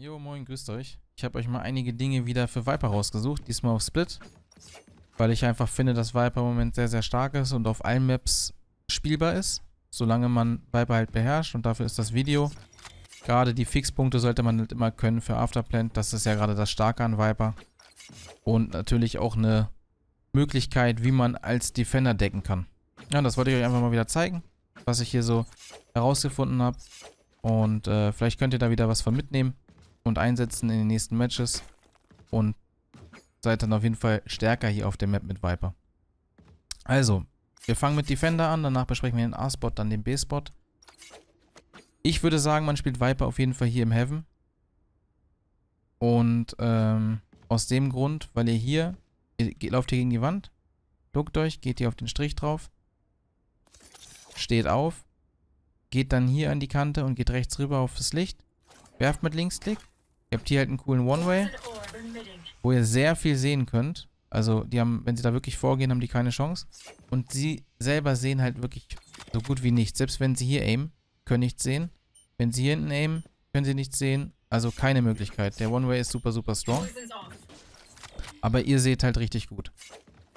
Jo, moin, grüßt euch. Ich habe euch mal einige Dinge wieder für Viper rausgesucht, diesmal auf Split. Weil ich einfach finde, dass Viper im Moment sehr, sehr stark ist und auf allen Maps spielbar ist. Solange man Viper halt beherrscht und dafür ist das Video. Gerade die Fixpunkte sollte man halt immer können für Afterplant. Das ist ja gerade das Starke an Viper. Und natürlich auch eine Möglichkeit, wie man als Defender decken kann. Ja, das wollte ich euch einfach mal wieder zeigen, was ich hier so herausgefunden habe. Und äh, vielleicht könnt ihr da wieder was von mitnehmen und einsetzen in den nächsten Matches. Und seid dann auf jeden Fall stärker hier auf der Map mit Viper. Also, wir fangen mit Defender an, danach besprechen wir den A-Spot, dann den B-Spot. Ich würde sagen, man spielt Viper auf jeden Fall hier im Heaven. Und ähm, aus dem Grund, weil ihr hier, ihr geht, lauft hier gegen die Wand, duckt euch, geht hier auf den Strich drauf, steht auf, geht dann hier an die Kante und geht rechts rüber auf das Licht, werft mit Linksklick. Ihr habt hier halt einen coolen One-Way, wo ihr sehr viel sehen könnt. Also die haben, wenn sie da wirklich vorgehen, haben die keine Chance. Und sie selber sehen halt wirklich so gut wie nichts. Selbst wenn sie hier aimen, können nichts sehen. Wenn sie hier hinten aimen, können sie nichts sehen. Also keine Möglichkeit. Der One-Way ist super, super strong. Aber ihr seht halt richtig gut.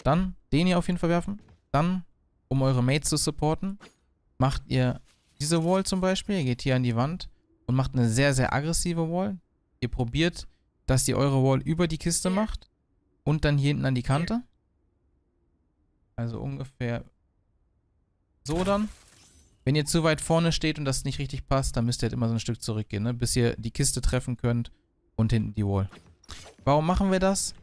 Dann den hier auf jeden Fall werfen. Dann, um eure Mates zu supporten, macht ihr diese Wall zum Beispiel. Ihr geht hier an die Wand und macht eine sehr, sehr aggressive Wall. Ihr probiert, dass ihr eure Wall über die Kiste macht und dann hier hinten an die Kante. Also ungefähr so dann. Wenn ihr zu weit vorne steht und das nicht richtig passt, dann müsst ihr halt immer so ein Stück zurückgehen, ne? bis ihr die Kiste treffen könnt und hinten die Wall. Warum machen wir das?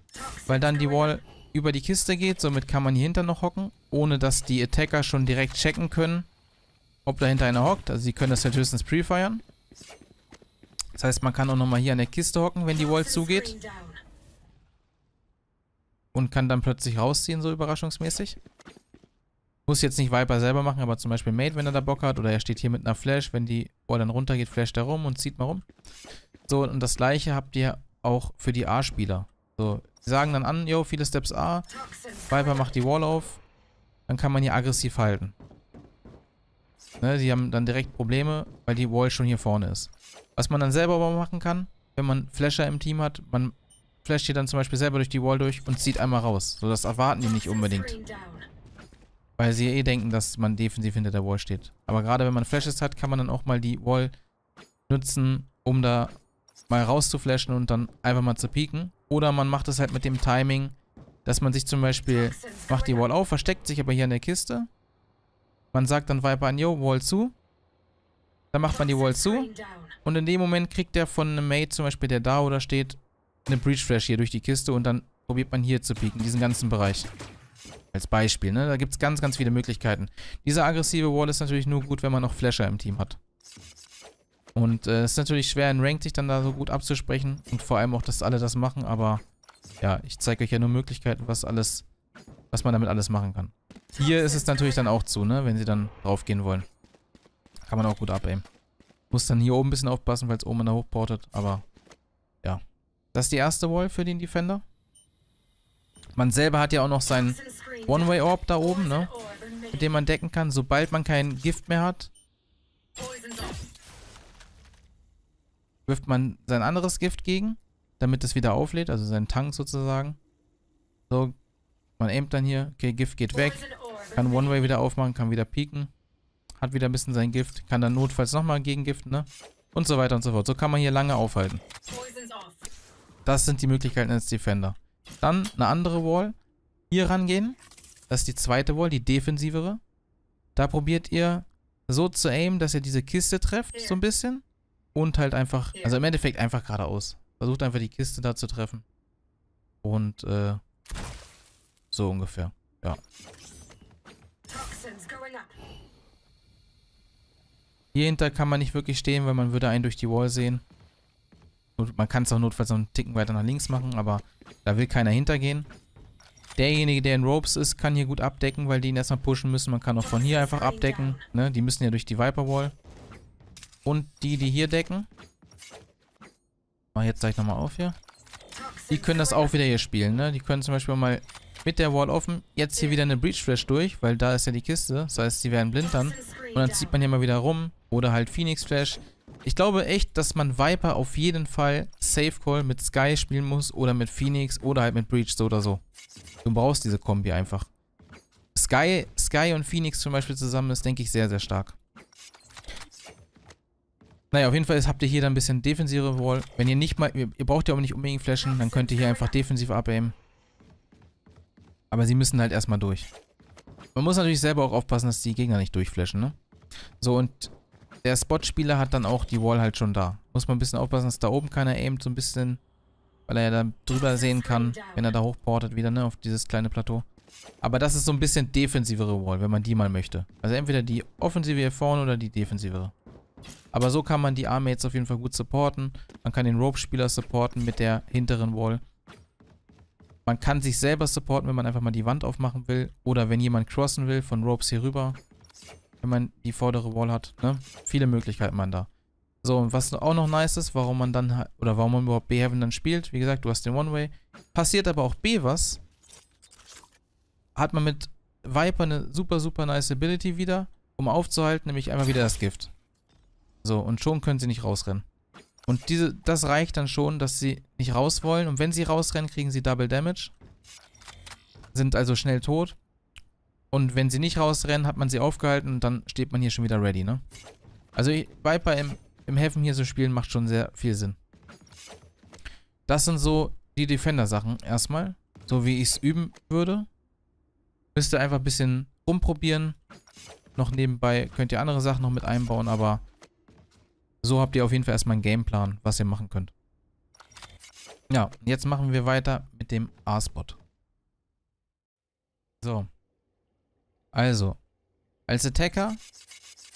Weil dann die Wall über die Kiste geht, somit kann man hier hinter noch hocken, ohne dass die Attacker schon direkt checken können, ob dahinter einer hockt. Also sie können das halt höchstens pre-firen. Das heißt, man kann auch nochmal hier an der Kiste hocken, wenn die Wall zugeht. Und kann dann plötzlich rausziehen, so überraschungsmäßig. Muss jetzt nicht Viper selber machen, aber zum Beispiel Mate, wenn er da Bock hat. Oder er steht hier mit einer Flash. Wenn die Wall dann runtergeht, flasht er rum und zieht mal rum. So, und das gleiche habt ihr auch für die A-Spieler. So, sie sagen dann an, yo, viele Steps A. Viper macht die Wall auf. Dann kann man hier aggressiv halten. Ne, die haben dann direkt Probleme, weil die Wall schon hier vorne ist. Was man dann selber aber machen kann, wenn man Flasher im Team hat, man flasht hier dann zum Beispiel selber durch die Wall durch und zieht einmal raus. So, das erwarten die nicht unbedingt. Weil sie eh denken, dass man defensiv hinter der Wall steht. Aber gerade wenn man Flashes hat, kann man dann auch mal die Wall nutzen, um da mal rauszuflashen und dann einfach mal zu pieken. Oder man macht es halt mit dem Timing, dass man sich zum Beispiel macht die Wall auf, versteckt sich aber hier in der Kiste man sagt dann Viper an, yo, Wall zu. Dann macht man die Wall zu. Und in dem Moment kriegt der von einem Mate, zum Beispiel der da oder steht, eine Breach Flash hier durch die Kiste und dann probiert man hier zu pieken, diesen ganzen Bereich. Als Beispiel, ne? Da gibt es ganz, ganz viele Möglichkeiten. Diese aggressive Wall ist natürlich nur gut, wenn man noch Flasher im Team hat. Und äh, es ist natürlich schwer in Ranked sich dann da so gut abzusprechen und vor allem auch, dass alle das machen, aber ja, ich zeige euch ja nur Möglichkeiten, was alles, was man damit alles machen kann. Hier ist es natürlich dann auch zu, ne? Wenn sie dann draufgehen wollen. Kann man auch gut abaimen. Muss dann hier oben ein bisschen aufpassen, weil es oben in der hochportet. Aber, ja. Das ist die erste Wall für den Defender. Man selber hat ja auch noch seinen One-Way-Orb da oben, ne? Mit dem man decken kann. Sobald man kein Gift mehr hat, wirft man sein anderes Gift gegen, damit es wieder auflädt. Also seinen Tank sozusagen. So, man aimt dann hier. Okay, Gift geht weg. Kann One-Way wieder aufmachen, kann wieder pieken. Hat wieder ein bisschen sein Gift. Kann dann notfalls nochmal gegengiften, ne? Und so weiter und so fort. So kann man hier lange aufhalten. Das sind die Möglichkeiten als Defender. Dann eine andere Wall. Hier rangehen. Das ist die zweite Wall, die defensivere. Da probiert ihr so zu aimen, dass ihr diese Kiste trefft, so ein bisschen. Und halt einfach, also im Endeffekt einfach geradeaus. Versucht einfach die Kiste da zu treffen. Und, äh, so ungefähr. Ja. Hier hinter kann man nicht wirklich stehen, weil man würde einen durch die Wall sehen. Und man kann es auch notfalls noch einen Ticken weiter nach links machen, aber da will keiner hintergehen. Derjenige, der in Ropes ist, kann hier gut abdecken, weil die ihn erstmal pushen müssen. Man kann auch von hier einfach abdecken. Ne? Die müssen ja durch die Viper Wall. Und die, die hier decken. Mach jetzt gleich nochmal auf hier. Die können das auch wieder hier spielen. Ne? Die können zum Beispiel mal mit der Wall offen. Jetzt hier wieder eine Breach Flash durch, weil da ist ja die Kiste. Das heißt, sie werden blind dann. Und dann zieht man hier mal wieder rum. Oder halt Phoenix Flash. Ich glaube echt, dass man Viper auf jeden Fall Safe Call mit Sky spielen muss oder mit Phoenix oder halt mit Breach so oder so. Du brauchst diese Kombi einfach. Sky, Sky und Phoenix zum Beispiel zusammen ist, denke ich, sehr, sehr stark. Naja, auf jeden Fall habt ihr hier dann ein bisschen defensivere Wall. Wenn ihr nicht mal, ihr, braucht ja auch nicht unbedingt flashen, dann könnt ihr hier einfach defensiv abaimen. Aber sie müssen halt erstmal durch. Man muss natürlich selber auch aufpassen, dass die Gegner nicht durchflashen, ne? So, und der Spot-Spieler hat dann auch die Wall halt schon da. Muss man ein bisschen aufpassen, dass da oben keiner aimt, so ein bisschen, weil er ja da drüber sehen kann, wenn er da hochportet wieder, ne, auf dieses kleine Plateau. Aber das ist so ein bisschen defensivere Wall, wenn man die mal möchte. Also entweder die offensive hier vorne oder die defensivere. Aber so kann man die A-Mates auf jeden Fall gut supporten. Man kann den Rope-Spieler supporten mit der hinteren Wall. Man kann sich selber supporten, wenn man einfach mal die Wand aufmachen will. Oder wenn jemand crossen will, von Ropes hier rüber. Wenn man die vordere Wall hat. Ne? Viele Möglichkeiten man da. So, und was auch noch nice ist, warum man dann, oder warum man überhaupt B-Heaven dann spielt. Wie gesagt, du hast den One-Way. Passiert aber auch B was. Hat man mit Viper eine super, super nice Ability wieder, um aufzuhalten, nämlich einmal wieder das Gift. So, und schon können sie nicht rausrennen. Und diese, das reicht dann schon, dass sie nicht raus wollen. Und wenn sie rausrennen, kriegen sie Double Damage. Sind also schnell tot. Und wenn sie nicht rausrennen, hat man sie aufgehalten und dann steht man hier schon wieder ready, ne? Also Viper im, im Heaven hier zu spielen, macht schon sehr viel Sinn. Das sind so die Defender-Sachen erstmal. So wie ich es üben würde. Müsst ihr einfach ein bisschen rumprobieren. Noch nebenbei könnt ihr andere Sachen noch mit einbauen, aber so habt ihr auf jeden Fall erstmal einen Gameplan, was ihr machen könnt. Ja, jetzt machen wir weiter mit dem A-Spot. So. Also, als Attacker,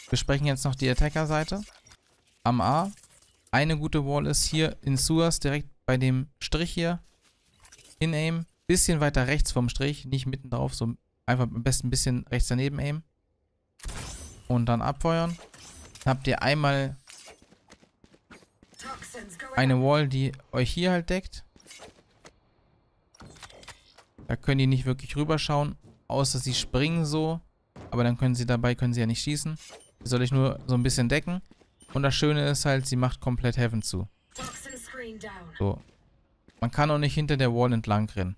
wir sprechen jetzt noch die Attacker-Seite. Am A, eine gute Wall ist hier in Suas, direkt bei dem Strich hier. In Aim, bisschen weiter rechts vom Strich, nicht mitten drauf, so einfach am besten ein bisschen rechts daneben Aim. Und dann abfeuern. Dann habt ihr einmal eine Wall, die euch hier halt deckt. Da können die nicht wirklich rüberschauen, außer sie springen so. Aber dann können sie dabei, können sie ja nicht schießen. Die soll ich nur so ein bisschen decken. Und das Schöne ist halt, sie macht komplett Heaven zu. So. Man kann auch nicht hinter der Wall entlang rennen.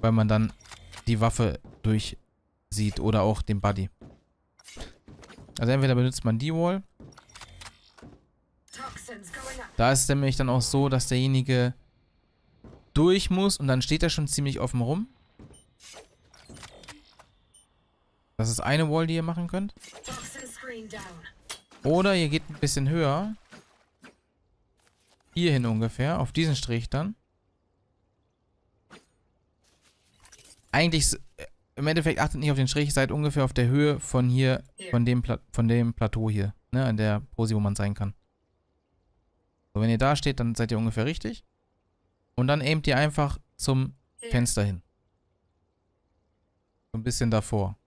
Weil man dann die Waffe durchsieht oder auch den Buddy. Also entweder benutzt man die Wall da ist es nämlich dann auch so, dass derjenige durch muss und dann steht er schon ziemlich offen rum. Das ist eine Wall, die ihr machen könnt. Oder ihr geht ein bisschen höher. Hierhin ungefähr, auf diesen Strich dann. Eigentlich, äh, im Endeffekt achtet nicht auf den Strich, seid ungefähr auf der Höhe von hier, von dem, Pla von dem Plateau hier, ne, an der Pose, wo man sein kann. So, wenn ihr da steht, dann seid ihr ungefähr richtig. Und dann aimt ihr einfach zum Fenster hin. So ein bisschen davor.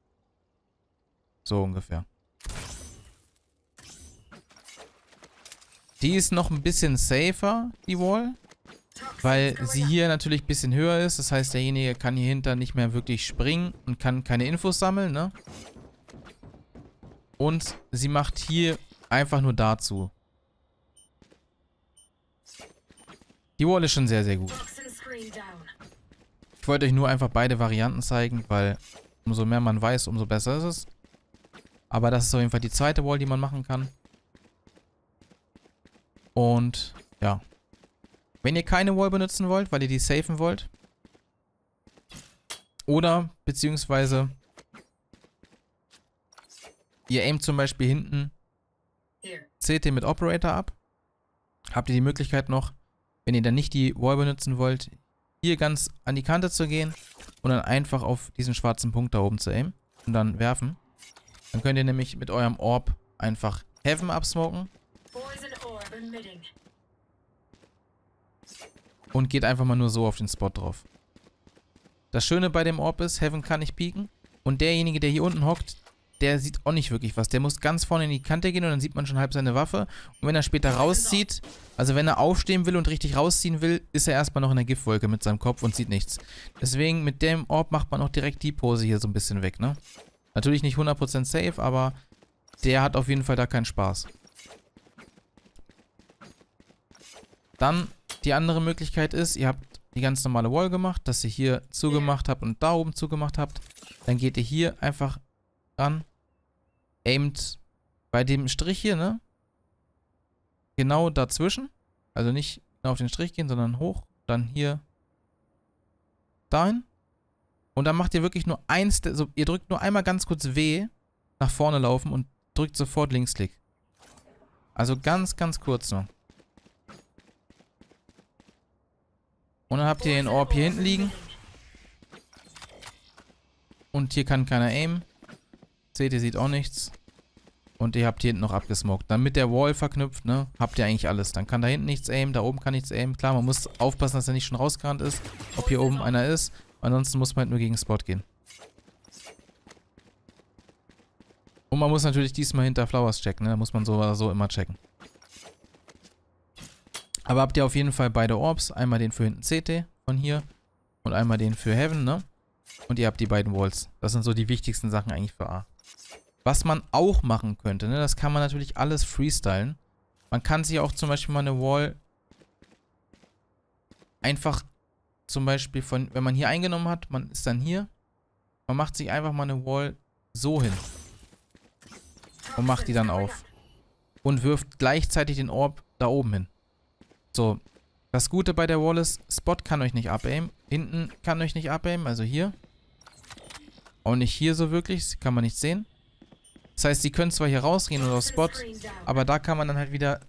So ungefähr. Die ist noch ein bisschen safer, die Wall. Weil sie hier natürlich ein bisschen höher ist. Das heißt, derjenige kann hier hinter nicht mehr wirklich springen und kann keine Infos sammeln, ne? Und sie macht hier einfach nur dazu. Die Wall ist schon sehr, sehr gut. Ich wollte euch nur einfach beide Varianten zeigen, weil umso mehr man weiß, umso besser ist es. Aber das ist auf jeden Fall die zweite Wall, die man machen kann. Und ja. Wenn ihr keine Wall benutzen wollt, weil ihr die safen wollt. Oder beziehungsweise ihr aimt zum Beispiel hinten CT mit Operator ab. Habt ihr die Möglichkeit noch wenn ihr dann nicht die Wall benutzen wollt, hier ganz an die Kante zu gehen und dann einfach auf diesen schwarzen Punkt da oben zu aimen und dann werfen. Dann könnt ihr nämlich mit eurem Orb einfach Heaven absmoken. Und geht einfach mal nur so auf den Spot drauf. Das Schöne bei dem Orb ist, Heaven kann nicht pieken. Und derjenige, der hier unten hockt, der sieht auch nicht wirklich was. Der muss ganz vorne in die Kante gehen und dann sieht man schon halb seine Waffe. Und wenn er später rauszieht, also wenn er aufstehen will und richtig rausziehen will, ist er erstmal noch in der Giftwolke mit seinem Kopf und sieht nichts. Deswegen mit dem Orb macht man auch direkt die Pose hier so ein bisschen weg, ne? Natürlich nicht 100% safe, aber der hat auf jeden Fall da keinen Spaß. Dann die andere Möglichkeit ist, ihr habt die ganz normale Wall gemacht, dass ihr hier zugemacht habt und da oben zugemacht habt. Dann geht ihr hier einfach ran, aimt bei dem Strich hier, ne? Genau dazwischen. Also nicht auf den Strich gehen, sondern hoch. Dann hier dahin. Und dann macht ihr wirklich nur eins, so, ihr drückt nur einmal ganz kurz W, nach vorne laufen und drückt sofort Linksklick. Also ganz, ganz kurz nur. Und dann habt ihr den Orb hier hinten liegen. Und hier kann keiner aimen. Seht ihr, sieht auch nichts. Und ihr habt hier hinten noch abgesmoked. Dann mit der Wall verknüpft, ne? Habt ihr eigentlich alles. Dann kann da hinten nichts aimen, da oben kann nichts aimen. Klar, man muss aufpassen, dass er nicht schon rausgerannt ist. Ob hier oben einer ist. Ansonsten muss man halt nur gegen Spot gehen. Und man muss natürlich diesmal hinter Flowers checken, ne? Da muss man so oder so immer checken. Aber habt ihr auf jeden Fall beide Orbs. Einmal den für hinten CT von hier und einmal den für Heaven, ne? Und ihr habt die beiden Walls. Das sind so die wichtigsten Sachen eigentlich für A. Was man auch machen könnte, ne, das kann man natürlich alles freestylen. Man kann sich auch zum Beispiel mal eine Wall einfach zum Beispiel von, wenn man hier eingenommen hat, man ist dann hier, man macht sich einfach mal eine Wall so hin. Und macht die dann auf. Und wirft gleichzeitig den Orb da oben hin. So. Das Gute bei der Wall ist, Spot kann euch nicht abaimen. Hinten kann euch nicht abaimen, also hier. Auch nicht hier so wirklich, kann man nicht sehen. Das heißt, sie können zwar hier rausgehen oder auf Spot, aber da kann man dann halt wieder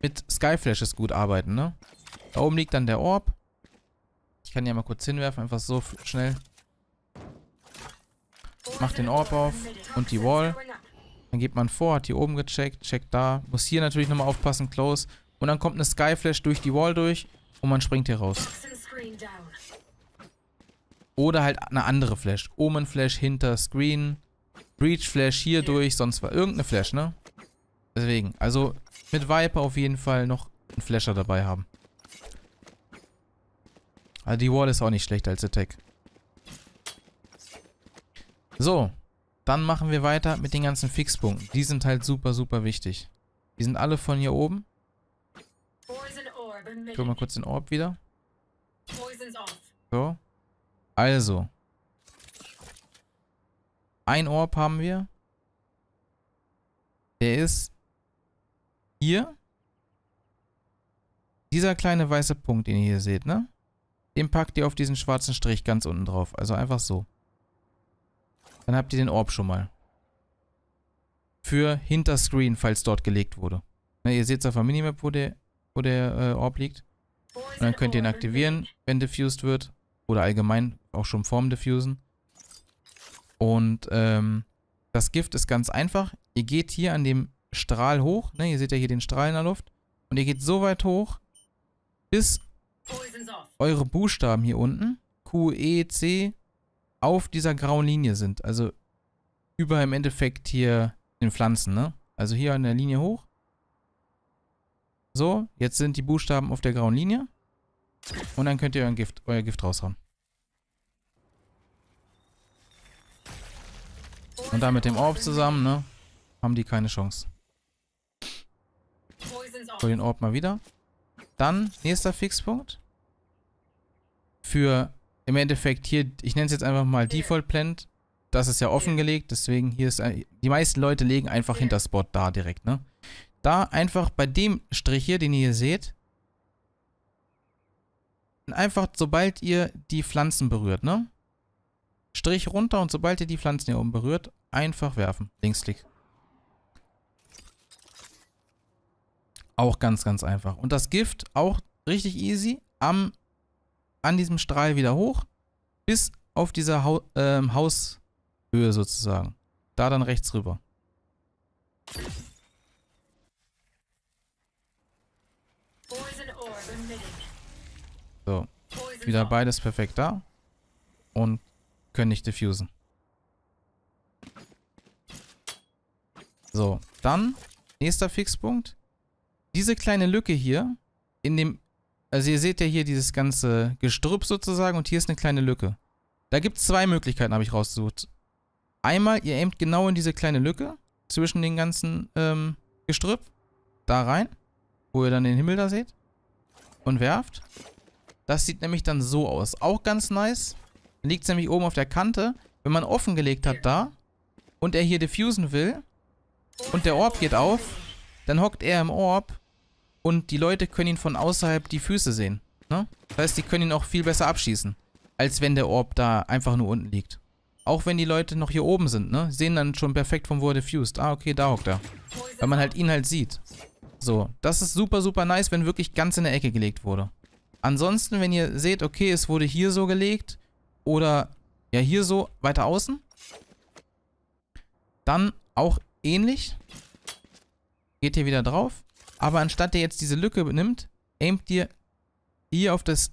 mit Skyflashes gut arbeiten, ne? Da oben liegt dann der Orb. Ich kann ja mal kurz hinwerfen, einfach so schnell. Macht den Orb auf und die Wall. Dann geht man vor, hat hier oben gecheckt, checkt da. Muss hier natürlich nochmal aufpassen, close. Und dann kommt eine Skyflash durch die Wall durch und man springt hier raus. Oder halt eine andere Flash. Omen Flash hinter Screen. Breach Flash hier durch, sonst war irgendeine Flash, ne? Deswegen, also mit Viper auf jeden Fall noch einen Flasher dabei haben. Also die Wall ist auch nicht schlecht als Attack. So, dann machen wir weiter mit den ganzen Fixpunkten. Die sind halt super, super wichtig. Die sind alle von hier oben. Ich hol mal kurz den Orb wieder. So. Also, ein Orb haben wir. Der ist hier. Dieser kleine weiße Punkt, den ihr hier seht, ne? Den packt ihr auf diesen schwarzen Strich ganz unten drauf. Also einfach so. Dann habt ihr den Orb schon mal. Für Hinterscreen, falls dort gelegt wurde. Ne, ihr seht es auf der Minimap, wo der, wo der äh, Orb liegt. Und dann könnt ihr ihn aktivieren, wenn diffused wird. Oder allgemein auch schon vorm Diffusen. Und ähm, das Gift ist ganz einfach. Ihr geht hier an dem Strahl hoch. Ne? Ihr seht ja hier den Strahl in der Luft. Und ihr geht so weit hoch, bis eure Buchstaben hier unten, Q, E, C, auf dieser grauen Linie sind. Also über im Endeffekt hier den Pflanzen, ne? Also hier an der Linie hoch. So, jetzt sind die Buchstaben auf der grauen Linie. Und dann könnt ihr euer Gift, euer Gift raushauen. Und dann mit dem Orb zusammen, ne? Haben die keine Chance. Hol den Orb mal wieder. Dann, nächster Fixpunkt. Für im Endeffekt hier, ich nenne es jetzt einfach mal Default Plant. Das ist ja offengelegt, deswegen hier ist, die meisten Leute legen einfach hinter Spot da direkt, ne? Da einfach bei dem Strich hier, den ihr hier seht, einfach sobald ihr die Pflanzen berührt, ne? Strich runter und sobald ihr die Pflanzen hier oben berührt, einfach werfen. Linksklick. Auch ganz, ganz einfach. Und das Gift auch richtig easy. Am, an diesem Strahl wieder hoch. Bis auf dieser Hau ähm, Haushöhe sozusagen. Da dann rechts rüber. So. Wieder beides perfekt da. Und können nicht diffusen. So, dann nächster Fixpunkt. Diese kleine Lücke hier in dem, also ihr seht ja hier dieses ganze Gestrüpp sozusagen und hier ist eine kleine Lücke. Da gibt es zwei Möglichkeiten, habe ich rausgesucht. Einmal, ihr aimt genau in diese kleine Lücke zwischen den ganzen ähm, Gestrüpp, da rein, wo ihr dann den Himmel da seht. und werft. Das sieht nämlich dann so aus. Auch ganz nice. Liegt es nämlich oben auf der Kante. Wenn man offengelegt hat da und er hier diffusen will und der Orb geht auf, dann hockt er im Orb und die Leute können ihn von außerhalb die Füße sehen. Ne? Das heißt, die können ihn auch viel besser abschießen, als wenn der Orb da einfach nur unten liegt. Auch wenn die Leute noch hier oben sind, ne? Sehen dann schon perfekt, von wo er diffused. Ah, okay, da hockt er. Weil man halt ihn halt sieht. So, das ist super, super nice, wenn wirklich ganz in der Ecke gelegt wurde. Ansonsten, wenn ihr seht, okay, es wurde hier so gelegt oder ja hier so weiter außen, dann auch ähnlich. Geht hier wieder drauf. Aber anstatt ihr jetzt diese Lücke nimmt, aimt ihr hier auf das,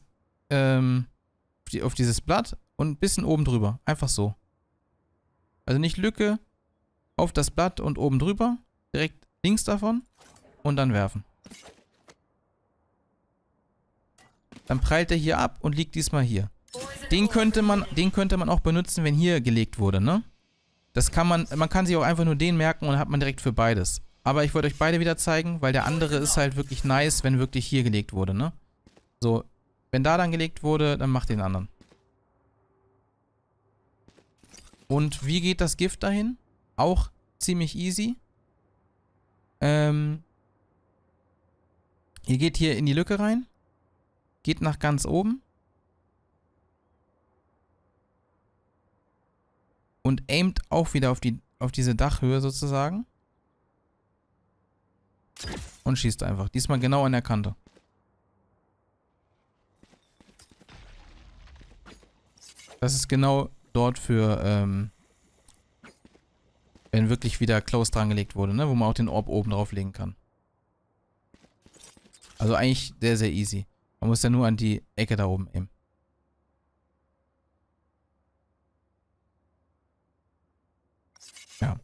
ähm, auf dieses Blatt und ein bisschen oben drüber. Einfach so. Also nicht Lücke auf das Blatt und oben drüber, direkt links davon und dann werfen. Dann prallt er hier ab und liegt diesmal hier. Den könnte man, den könnte man auch benutzen, wenn hier gelegt wurde, ne? Das kann man, man kann sich auch einfach nur den merken und dann hat man direkt für beides. Aber ich wollte euch beide wieder zeigen, weil der andere ist halt wirklich nice, wenn wirklich hier gelegt wurde, ne? So, wenn da dann gelegt wurde, dann macht den anderen. Und wie geht das Gift dahin? Auch ziemlich easy. Ähm, ihr geht hier in die Lücke rein. Geht nach ganz oben. Und aimt auch wieder auf, die, auf diese Dachhöhe sozusagen. Und schießt einfach. Diesmal genau an der Kante. Das ist genau dort für, ähm, wenn wirklich wieder Close dran gelegt wurde, ne? Wo man auch den Orb oben drauf legen kann. Also eigentlich sehr, sehr easy. Man muss ja nur an die Ecke da oben eben. Ja.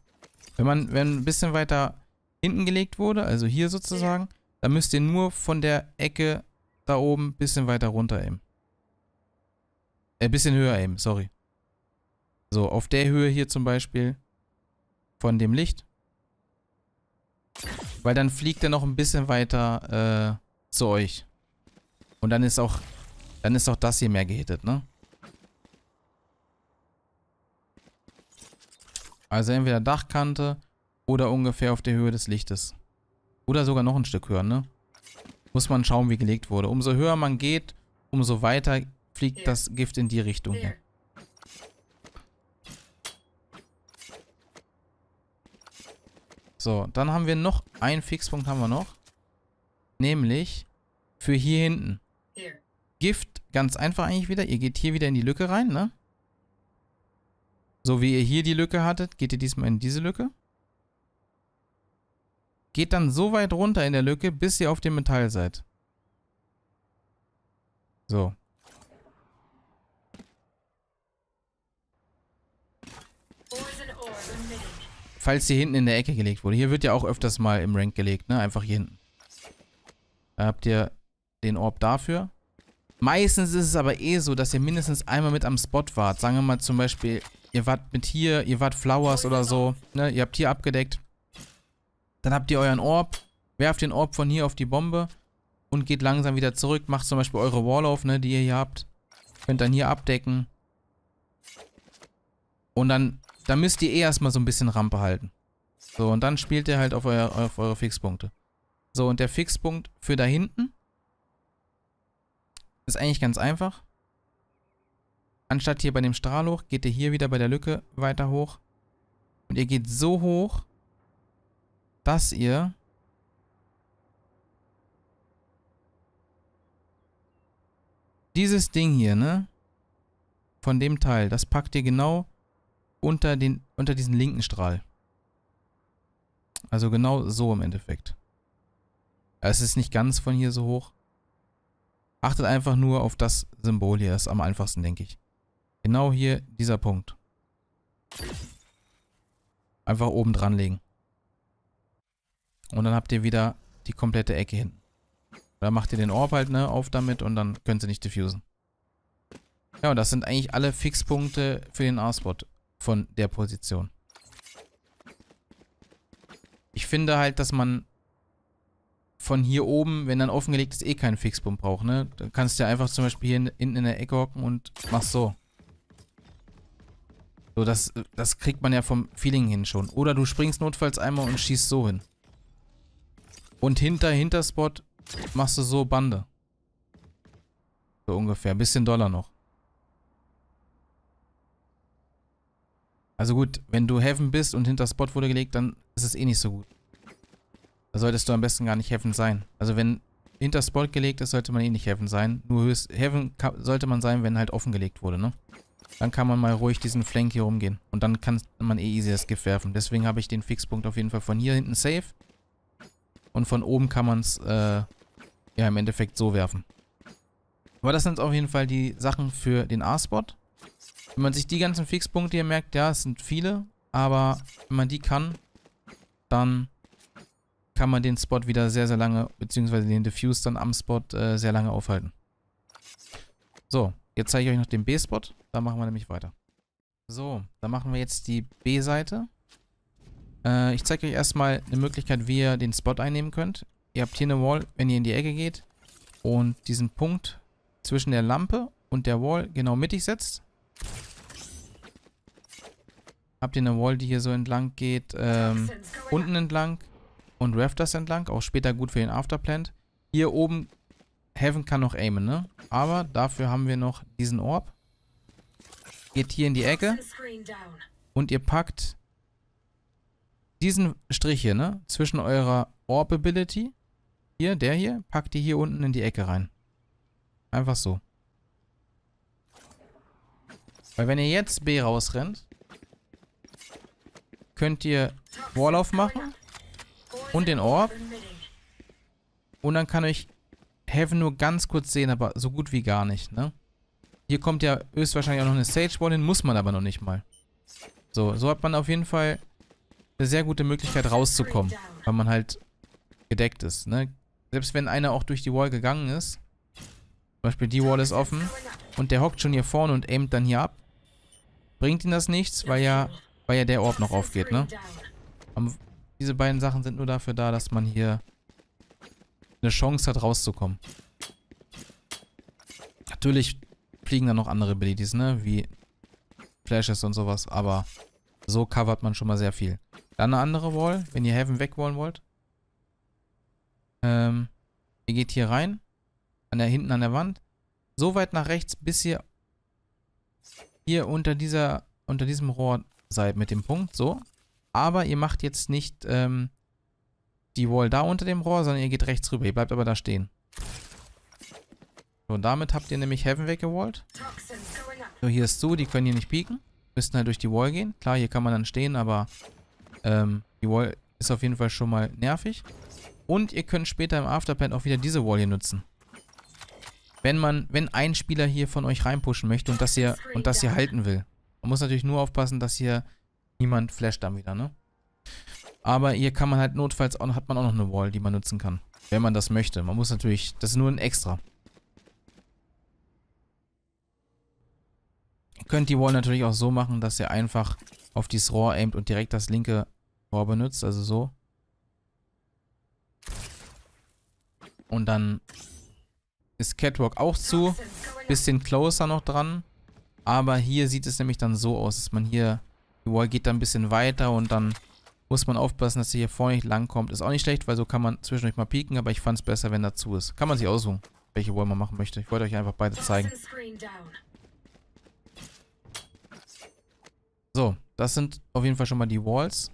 Wenn man, wenn ein bisschen weiter hinten gelegt wurde, also hier sozusagen, dann müsst ihr nur von der Ecke da oben ein bisschen weiter runter eben. Äh, bisschen höher eben, sorry. So, auf der Höhe hier zum Beispiel von dem Licht. Weil dann fliegt er noch ein bisschen weiter äh, zu euch. Und dann ist auch, dann ist auch das hier mehr gehittet, ne? Also entweder Dachkante oder ungefähr auf der Höhe des Lichtes. Oder sogar noch ein Stück höher, ne? Muss man schauen, wie gelegt wurde. Umso höher man geht, umso weiter fliegt das Gift in die Richtung hier. So, dann haben wir noch einen Fixpunkt haben wir noch. Nämlich für hier hinten. Gift, ganz einfach eigentlich wieder. Ihr geht hier wieder in die Lücke rein, ne? So wie ihr hier die Lücke hattet, geht ihr diesmal in diese Lücke. Geht dann so weit runter in der Lücke, bis ihr auf dem Metall seid. So. falls hier hinten in der Ecke gelegt wurde. Hier wird ja auch öfters mal im Rank gelegt, ne? Einfach hier hinten. Da habt ihr den Orb dafür. Meistens ist es aber eh so, dass ihr mindestens einmal mit am Spot wart. Sagen wir mal zum Beispiel, ihr wart mit hier, ihr wart Flowers oder so, ne? Ihr habt hier abgedeckt. Dann habt ihr euren Orb, werft den Orb von hier auf die Bombe und geht langsam wieder zurück. Macht zum Beispiel eure Wall auf, ne, die ihr hier habt. Könnt dann hier abdecken. Und dann da müsst ihr eh erstmal so ein bisschen Rampe halten. So, und dann spielt ihr halt auf, euer, auf eure Fixpunkte. So, und der Fixpunkt für da hinten ist eigentlich ganz einfach. Anstatt hier bei dem Strahl hoch, geht ihr hier wieder bei der Lücke weiter hoch. Und ihr geht so hoch, dass ihr dieses Ding hier, ne? Von dem Teil, das packt ihr genau unter, den, unter diesen linken Strahl. Also genau so im Endeffekt. Es ist nicht ganz von hier so hoch. Achtet einfach nur auf das Symbol hier. Das ist am einfachsten, denke ich. Genau hier dieser Punkt. Einfach oben dran legen. Und dann habt ihr wieder die komplette Ecke hinten. Da macht ihr den Orb halt ne, auf damit und dann könnt ihr nicht diffusen. Ja, und das sind eigentlich alle Fixpunkte für den R-Spot von der Position. Ich finde halt, dass man von hier oben, wenn dann offengelegt ist, eh keinen Fixpunkt braucht, ne? Dann kannst du ja einfach zum Beispiel hier hinten in der Ecke hocken und machst so. So, das, das kriegt man ja vom Feeling hin schon. Oder du springst notfalls einmal und schießt so hin. Und hinter, hinter Spot machst du so Bande. So ungefähr. Bisschen Dollar noch. Also gut, wenn du Heaven bist und hinter Spot wurde gelegt, dann ist es eh nicht so gut. Da solltest du am besten gar nicht Heaven sein. Also wenn hinter Spot gelegt ist, sollte man eh nicht Heaven sein. Nur höchst Heaven sollte man sein, wenn halt offengelegt wurde, ne? Dann kann man mal ruhig diesen Flank hier rumgehen. Und dann kann man eh easy das Gift werfen. Deswegen habe ich den Fixpunkt auf jeden Fall von hier hinten safe. Und von oben kann man es äh, ja im Endeffekt so werfen. Aber das sind auf jeden Fall die Sachen für den A-Spot. Wenn man sich die ganzen Fixpunkte hier merkt, ja, es sind viele. Aber wenn man die kann, dann kann man den Spot wieder sehr, sehr lange, beziehungsweise den Diffuse dann am Spot äh, sehr lange aufhalten. So, jetzt zeige ich euch noch den B-Spot. Da machen wir nämlich weiter. So, dann machen wir jetzt die B-Seite. Äh, ich zeige euch erstmal eine Möglichkeit, wie ihr den Spot einnehmen könnt. Ihr habt hier eine Wall, wenn ihr in die Ecke geht und diesen Punkt zwischen der Lampe und der Wall genau mittig setzt. Habt ihr eine Wall, die hier so entlang geht, ähm, unten entlang und Rafters entlang. Auch später gut für den Afterplant. Hier oben, Heaven kann noch aimen, ne? Aber dafür haben wir noch diesen Orb. Geht hier in die Ecke. Und ihr packt diesen Strich hier, ne? Zwischen eurer Orb Ability. Hier, der hier, packt ihr hier unten in die Ecke rein. Einfach so. Weil wenn ihr jetzt B rausrennt, könnt ihr Wall aufmachen und den Orb. Und dann kann euch Heaven nur ganz kurz sehen, aber so gut wie gar nicht, ne? Hier kommt ja höchstwahrscheinlich auch noch eine Sage Wall hin, muss man aber noch nicht mal. So, so hat man auf jeden Fall eine sehr gute Möglichkeit rauszukommen, weil man halt gedeckt ist, ne? Selbst wenn einer auch durch die Wall gegangen ist, zum Beispiel die Wall ist offen und der hockt schon hier vorne und aimt dann hier ab, bringt ihn das nichts, weil ja, weil ja der Orb noch aufgeht, ne? Diese beiden Sachen sind nur dafür da, dass man hier eine Chance hat, rauszukommen. Natürlich fliegen dann noch andere Abilities, ne? Wie Flashes und sowas, aber so covert man schon mal sehr viel. Dann eine andere Wall, wenn ihr Heaven wegwollen wollt. Ähm, ihr geht hier rein, an der, hinten an der Wand, so weit nach rechts, bis ihr hier unter dieser, unter diesem Rohr seid mit dem Punkt, so. Aber ihr macht jetzt nicht ähm, die Wall da unter dem Rohr, sondern ihr geht rechts rüber. Ihr bleibt aber da stehen. So, und damit habt ihr nämlich Heaven weggewallt. So, hier ist so, die können hier nicht pieken. Müssten halt durch die Wall gehen. Klar, hier kann man dann stehen, aber ähm, die Wall ist auf jeden Fall schon mal nervig. Und ihr könnt später im Afterplan auch wieder diese Wall hier nutzen. Wenn man, wenn ein Spieler hier von euch reinpushen möchte und das hier, und das hier halten will. Man muss natürlich nur aufpassen, dass hier niemand flasht dann wieder, ne? Aber hier kann man halt notfalls auch, hat man auch noch eine Wall, die man nutzen kann. Wenn man das möchte. Man muss natürlich, das ist nur ein Extra. Ihr könnt die Wall natürlich auch so machen, dass ihr einfach auf dieses Rohr aimt und direkt das linke Rohr benutzt, also so. Und dann ist Catwalk auch zu. Bisschen closer noch dran. Aber hier sieht es nämlich dann so aus, dass man hier, die Wall geht dann ein bisschen weiter und dann muss man aufpassen, dass sie hier vorne nicht langkommt. Ist auch nicht schlecht, weil so kann man zwischendurch mal pieken, aber ich fand es besser, wenn dazu ist. Kann man sich aussuchen, welche Wall man machen möchte. Ich wollte euch einfach beide zeigen. So, das sind auf jeden Fall schon mal die Walls.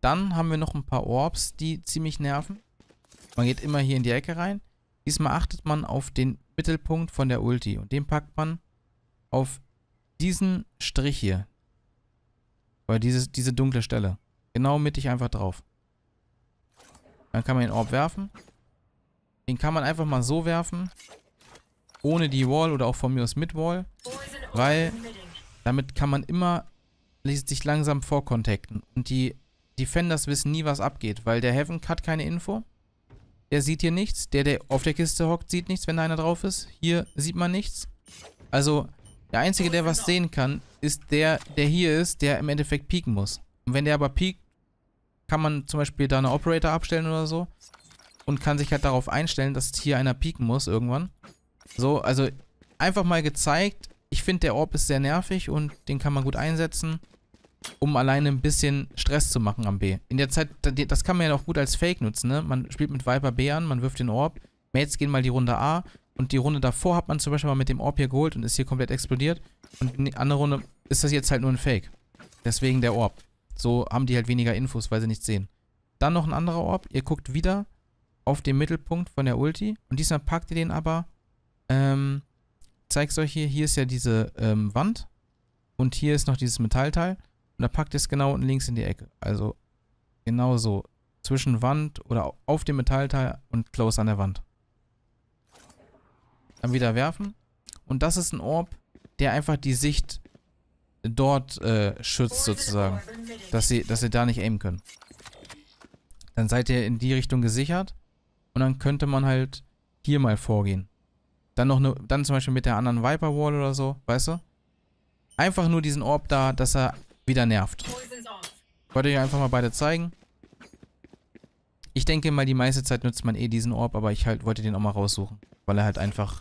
Dann haben wir noch ein paar Orbs, die ziemlich nerven. Man geht immer hier in die Ecke rein. Diesmal achtet man auf den Mittelpunkt von der Ulti. Und den packt man auf diesen Strich hier. Oder dieses, diese dunkle Stelle. Genau mittig einfach drauf. Dann kann man den Orb werfen. Den kann man einfach mal so werfen. Ohne die Wall oder auch von mir aus mit Wall. Weil damit kann man immer sich langsam vorkontakten. Und die Defenders wissen nie, was abgeht, weil der Heaven hat keine Info. Der sieht hier nichts. Der, der auf der Kiste hockt, sieht nichts, wenn da einer drauf ist. Hier sieht man nichts. Also, der Einzige, der was sehen kann, ist der, der hier ist, der im Endeffekt pieken muss. Und wenn der aber piekt, kann man zum Beispiel da eine Operator abstellen oder so. und kann sich halt darauf einstellen, dass hier einer pieken muss irgendwann. So, also einfach mal gezeigt. Ich finde, der Orb ist sehr nervig und den kann man gut einsetzen, um alleine ein bisschen Stress zu machen am B. In der Zeit, das kann man ja auch gut als Fake nutzen, ne? Man spielt mit Viper B an, man wirft den Orb, Mates gehen mal die Runde A und die Runde davor hat man zum Beispiel mal mit dem Orb hier geholt und ist hier komplett explodiert. Und in die andere Runde ist das jetzt halt nur ein Fake. Deswegen der Orb. So haben die halt weniger Infos, weil sie nichts sehen. Dann noch ein anderer Orb. Ihr guckt wieder auf den Mittelpunkt von der Ulti. Und diesmal packt ihr den aber, ähm, zeig's euch hier. Hier ist ja diese ähm, Wand. Und hier ist noch dieses Metallteil. Und da packt ihr es genau unten links in die Ecke. Also genau so. Zwischen Wand oder auf dem Metallteil und close an der Wand. Dann wieder werfen. Und das ist ein Orb, der einfach die Sicht dort äh, schützt sozusagen. Dass sie, dass sie da nicht aimen können. Dann seid ihr in die Richtung gesichert. Und dann könnte man halt hier mal vorgehen. Dann noch ne, dann zum Beispiel mit der anderen Viper Wall oder so, weißt du? Einfach nur diesen Orb da, dass er wieder nervt. Ich wollte euch einfach mal beide zeigen. Ich denke mal, die meiste Zeit nutzt man eh diesen Orb, aber ich halt wollte den auch mal raussuchen. Weil er halt einfach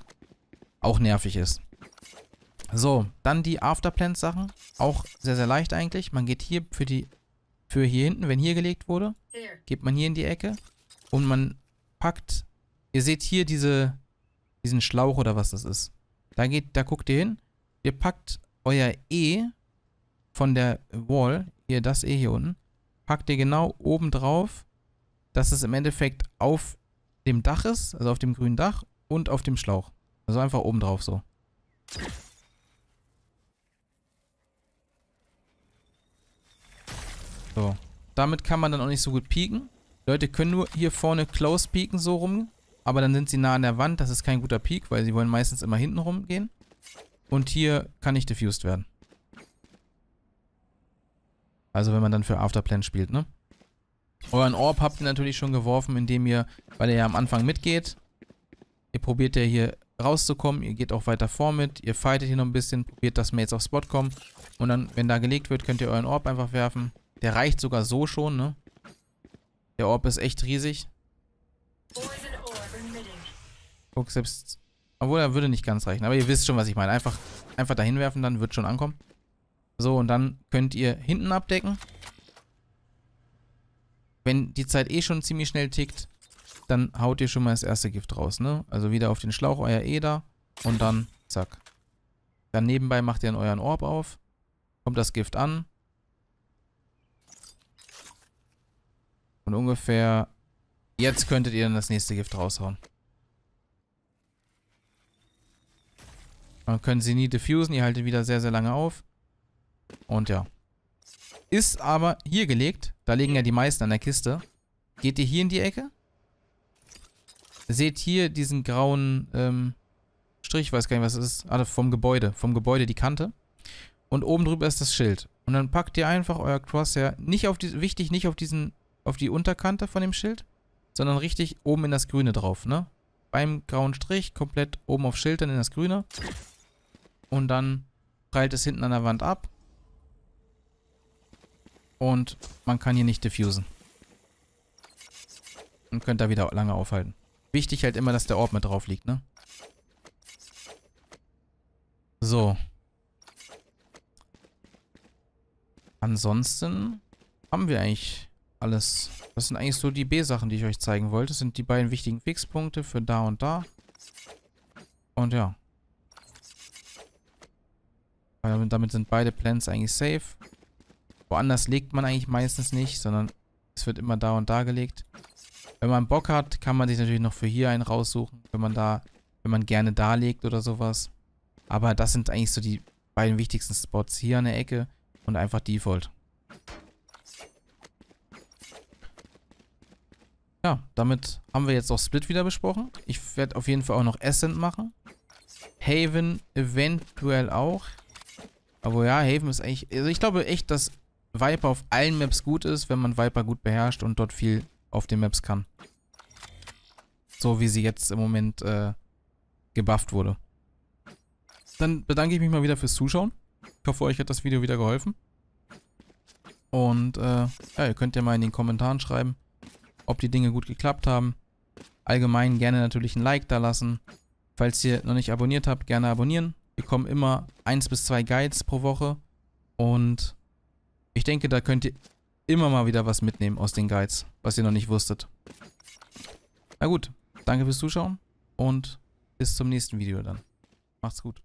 auch nervig ist. So, dann die Afterplant-Sachen. Auch sehr, sehr leicht eigentlich. Man geht hier für die, für hier hinten, wenn hier gelegt wurde, geht man hier in die Ecke und man packt, ihr seht hier diese, diesen Schlauch oder was das ist. Da geht, da guckt ihr hin, ihr packt euer E von der Wall, hier das E hier unten, packt ihr genau oben drauf, dass es im Endeffekt auf dem Dach ist, also auf dem grünen Dach und auf dem Schlauch. Also einfach oben drauf so. So. Damit kann man dann auch nicht so gut pieken. Leute können nur hier vorne close pieken, so rum. Aber dann sind sie nah an der Wand. Das ist kein guter Peak, weil sie wollen meistens immer hinten rumgehen. Und hier kann nicht diffused werden. Also wenn man dann für Afterplan spielt, ne? Euren Orb habt ihr natürlich schon geworfen, indem ihr, weil er ja am Anfang mitgeht, ihr probiert ja hier rauszukommen. Ihr geht auch weiter vor mit. Ihr fightet hier noch ein bisschen. Probiert, dass Mates auf Spot kommen. Und dann, wenn da gelegt wird, könnt ihr euren Orb einfach werfen. Der reicht sogar so schon, ne? Der Orb ist echt riesig. Guck, selbst... Obwohl, er würde nicht ganz reichen. Aber ihr wisst schon, was ich meine. Einfach, einfach dahin werfen, dann wird schon ankommen. So, und dann könnt ihr hinten abdecken. Wenn die Zeit eh schon ziemlich schnell tickt, dann haut ihr schon mal das erste Gift raus, ne? Also wieder auf den Schlauch euer Eder und dann zack. Dann nebenbei macht ihr dann euren Orb auf, kommt das Gift an und ungefähr jetzt könntet ihr dann das nächste Gift raushauen. Dann können sie nie diffusen, ihr haltet wieder sehr, sehr lange auf. Und ja. Ist aber hier gelegt, da liegen ja die meisten an der Kiste. Geht ihr hier in die Ecke, seht hier diesen grauen ähm, Strich, weiß gar nicht, was es ist. Ah, vom Gebäude. Vom Gebäude die Kante. Und oben drüber ist das Schild. Und dann packt ihr einfach euer Crosshair nicht auf die, wichtig, nicht auf diesen, auf die Unterkante von dem Schild, sondern richtig oben in das Grüne drauf, ne? Beim grauen Strich komplett oben auf Schild, dann in das Grüne. Und dann prallt es hinten an der Wand ab. Und man kann hier nicht diffusen. Und könnt da wieder lange aufhalten. Wichtig halt immer, dass der Orb mit drauf liegt, ne? So. Ansonsten haben wir eigentlich alles. Das sind eigentlich so die B-Sachen, die ich euch zeigen wollte. Das sind die beiden wichtigen Fixpunkte für da und da. Und ja. Damit sind beide Plans eigentlich safe. Woanders legt man eigentlich meistens nicht, sondern es wird immer da und da gelegt. Wenn man Bock hat, kann man sich natürlich noch für hier einen raussuchen, wenn man da, wenn man gerne da legt oder sowas. Aber das sind eigentlich so die beiden wichtigsten Spots. Hier an der Ecke und einfach Default. Ja, damit haben wir jetzt auch Split wieder besprochen. Ich werde auf jeden Fall auch noch Ascent machen. Haven eventuell auch. Aber ja, Haven ist eigentlich... Also ich glaube echt, dass Viper auf allen Maps gut ist, wenn man Viper gut beherrscht und dort viel auf den Maps kann. So wie sie jetzt im Moment äh, gebufft wurde. Dann bedanke ich mich mal wieder fürs Zuschauen. Ich hoffe, euch hat das Video wieder geholfen. Und äh, ja, ihr könnt ja mal in den Kommentaren schreiben, ob die Dinge gut geklappt haben. allgemein gerne natürlich ein Like da lassen. Falls ihr noch nicht abonniert habt, gerne abonnieren. Wir kommen immer eins bis zwei Guides pro Woche. Und ich denke, da könnt ihr immer mal wieder was mitnehmen aus den Guides, was ihr noch nicht wusstet. Na gut, danke fürs Zuschauen und bis zum nächsten Video dann. Macht's gut.